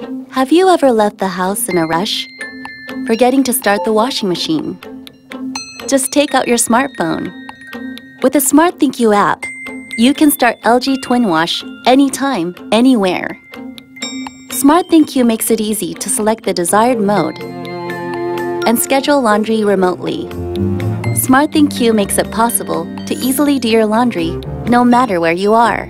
Have you ever left the house in a rush, forgetting to start the washing machine? Just take out your smartphone. With the Smart ThinQ app, you can start LG Twin Wash anytime, anywhere. Smart ThinQ makes it easy to select the desired mode and schedule laundry remotely. Smart ThinQ makes it possible to easily do your laundry no matter where you are.